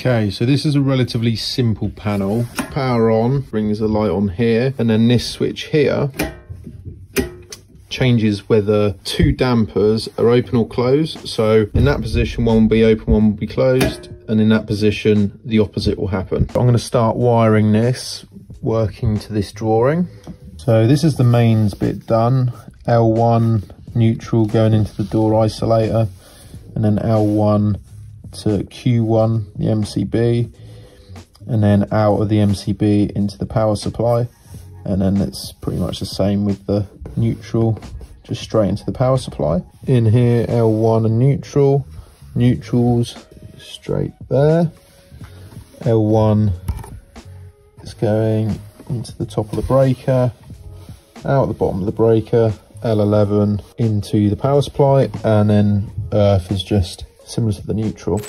Okay, so this is a relatively simple panel. Power on brings the light on here, and then this switch here changes whether two dampers are open or closed. So in that position, one will be open, one will be closed. And in that position, the opposite will happen. I'm gonna start wiring this, working to this drawing. So this is the mains bit done. L1 neutral going into the door isolator and then L1 to Q1, the MCB, and then out of the MCB into the power supply. And then it's pretty much the same with the neutral, just straight into the power supply. In here, L1 and neutral, neutrals straight there. L1 is going into the top of the breaker, out the bottom of the breaker, L11 into the power supply, and then earth is just similar to the neutral.